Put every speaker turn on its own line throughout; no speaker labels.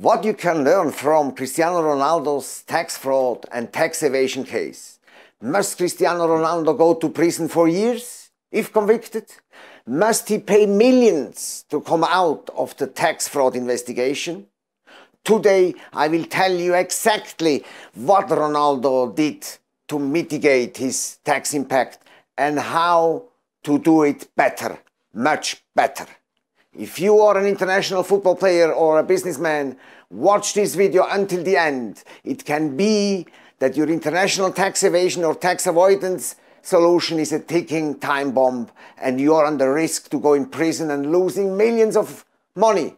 What you can learn from Cristiano Ronaldo's tax fraud and tax evasion case. Must Cristiano Ronaldo go to prison for years if convicted? Must he pay millions to come out of the tax fraud investigation? Today I will tell you exactly what Ronaldo did to mitigate his tax impact and how to do it better, much better. If you are an international football player or a businessman, watch this video until the end. It can be that your international tax evasion or tax avoidance solution is a ticking time bomb and you are under risk to go in prison and losing millions of money.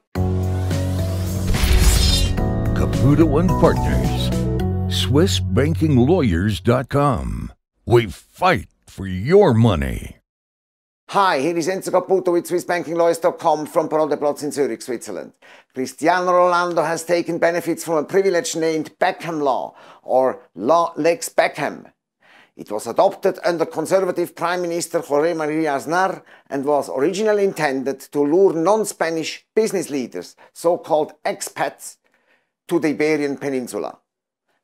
Caputo and Partners, SwissBankingLawyers.com. We fight for your money.
Hi, here is Enzo Caputo with SwissBankingLawyers.com from Paradeplatz in Zurich, Switzerland. Cristiano Ronaldo has taken benefits from a privilege named Beckham Law or Law Lex Beckham. It was adopted under conservative Prime Minister Jorge Maria Aznar and was originally intended to lure non-Spanish business leaders, so-called expats, to the Iberian Peninsula.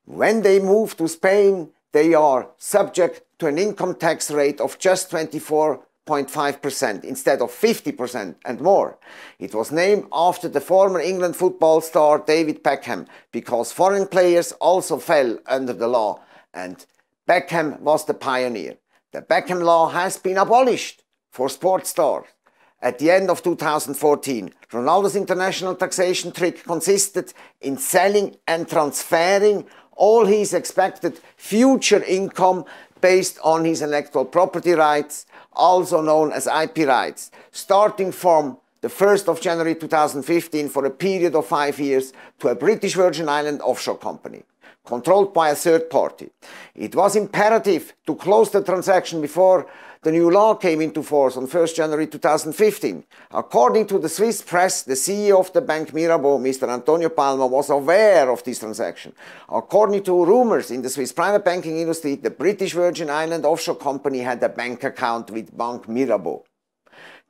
When they move to Spain, they are subject to an income tax rate of just 24 0.5% instead of 50% and more. It was named after the former England football star David Beckham because foreign players also fell under the law and Beckham was the pioneer. The Beckham law has been abolished for sports stars. At the end of 2014, Ronaldo's international taxation trick consisted in selling and transferring all his expected future income based on his intellectual property rights, also known as IP rights, starting from the 1st of January 2015 for a period of five years to a British Virgin Island offshore company controlled by a third party. It was imperative to close the transaction before the new law came into force on 1st January 2015. According to the Swiss press, the CEO of the bank Mirabaud, Mr. Antonio Palma, was aware of this transaction. According to rumors in the Swiss private banking industry, the British Virgin Island offshore company had a bank account with Bank Mirabaud.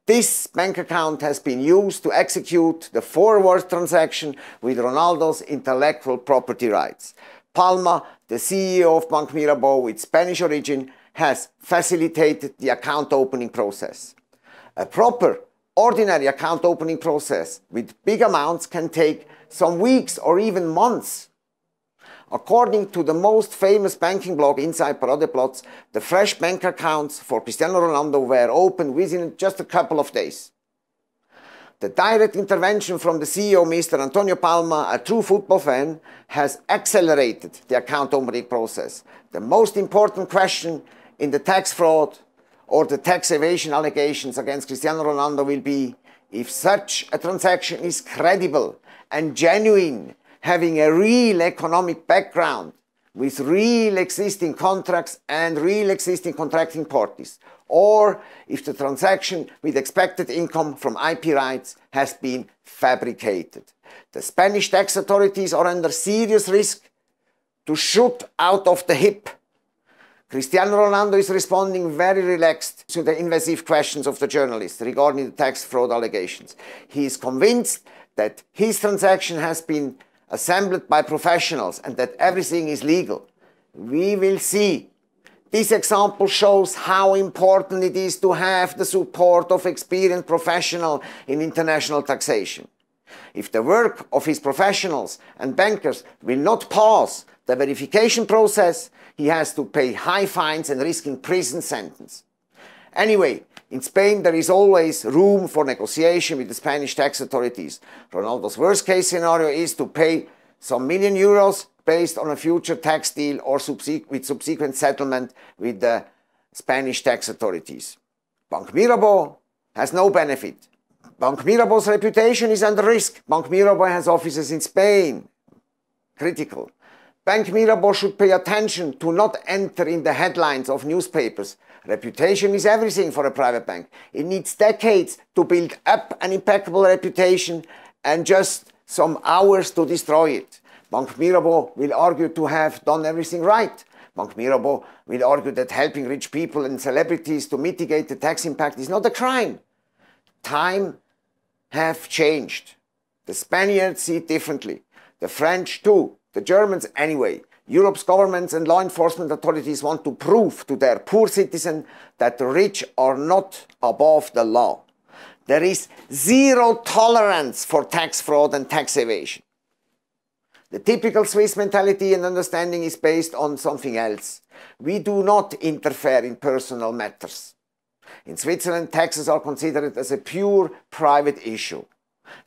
This bank account has been used to execute the forward transaction with Ronaldo's intellectual property rights. Palma, the CEO of Bank Mirabaud with Spanish origin, has facilitated the account opening process. A proper, ordinary account opening process with big amounts can take some weeks or even months. According to the most famous banking blog Inside Paradeplatz, the fresh bank accounts for Cristiano Ronaldo were opened within just a couple of days. The direct intervention from the CEO, Mr. Antonio Palma, a true football fan, has accelerated the account opening process. The most important question in the tax fraud or the tax evasion allegations against Cristiano Ronaldo will be if such a transaction is credible and genuine, having a real economic background with real existing contracts and real existing contracting parties, or if the transaction with expected income from IP rights has been fabricated. The Spanish tax authorities are under serious risk to shoot out of the hip. Cristiano Ronaldo is responding very relaxed to the invasive questions of the journalists regarding the tax fraud allegations. He is convinced that his transaction has been assembled by professionals and that everything is legal. We will see. This example shows how important it is to have the support of experienced professionals in international taxation. If the work of his professionals and bankers will not pass the verification process, he has to pay high fines and risking prison sentence. Anyway, in Spain, there is always room for negotiation with the Spanish tax authorities. Ronaldo's worst case scenario is to pay some million euros based on a future tax deal or subse with subsequent settlement with the Spanish tax authorities. Bank Mirabaud has no benefit. Bank Mirabaud's reputation is under risk. Bank Mirabaud has offices in Spain. Critical. Bank Mirabaud should pay attention to not enter in the headlines of newspapers Reputation is everything for a private bank. It needs decades to build up an impeccable reputation and just some hours to destroy it. Bank Mirabaud will argue to have done everything right. Bank Mirabaud will argue that helping rich people and celebrities to mitigate the tax impact is not a crime. Time have changed. The Spaniards see it differently. The French too. The Germans anyway. Europe's governments and law enforcement authorities want to prove to their poor citizens that the rich are not above the law. There is zero tolerance for tax fraud and tax evasion. The typical Swiss mentality and understanding is based on something else. We do not interfere in personal matters. In Switzerland, taxes are considered as a pure private issue.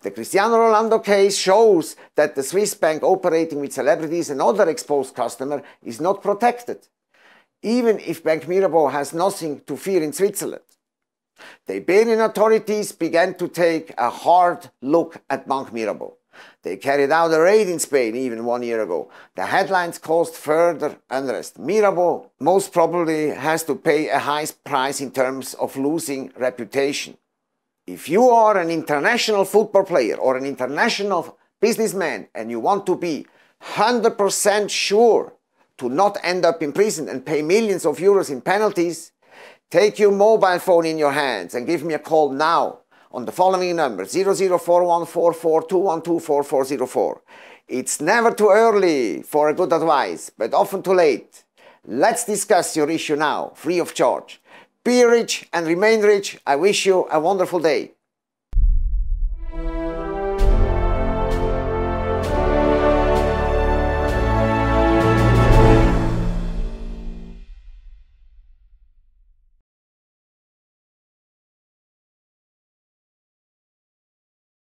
The Cristiano Rolando case shows that the Swiss bank operating with celebrities and other exposed customers is not protected, even if Bank Mirabaud has nothing to fear in Switzerland. The Iberian authorities began to take a hard look at Bank Mirabaud. They carried out a raid in Spain even one year ago. The headlines caused further unrest. Mirabaud most probably has to pay a high price in terms of losing reputation. If you are an international football player or an international businessman and you want to be 100% sure to not end up in prison and pay millions of euros in penalties, take your mobile phone in your hands and give me a call now on the following number 00414421244404. It's never too early for a good advice, but often too late. Let's discuss your issue now, free of charge. Be rich and remain rich. I wish you a wonderful day.